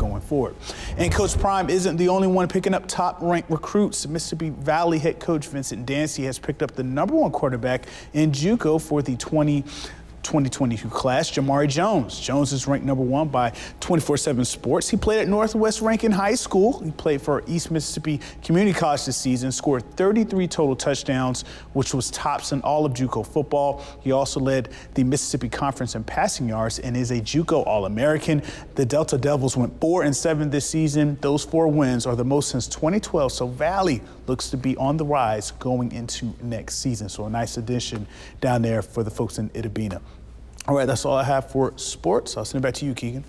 going forward. And Coach Prime isn't the only one picking up top-ranked recruits. Mississippi Valley head coach Vincent Dancy has picked up the number one quarterback in JUCO for the 20. 2022 class, Jamari Jones. Jones is ranked number one by 24-7 Sports. He played at Northwest Rankin High School. He played for East Mississippi Community College this season, scored 33 total touchdowns, which was tops in all of JUCO football. He also led the Mississippi Conference in passing yards and is a JUCO All-American. The Delta Devils went 4 and 7 this season. Those four wins are the most since 2012, so Valley looks to be on the rise going into next season. So a nice addition down there for the folks in Itta Bena. All right, that's all I have for sports. I'll send it back to you, Keegan.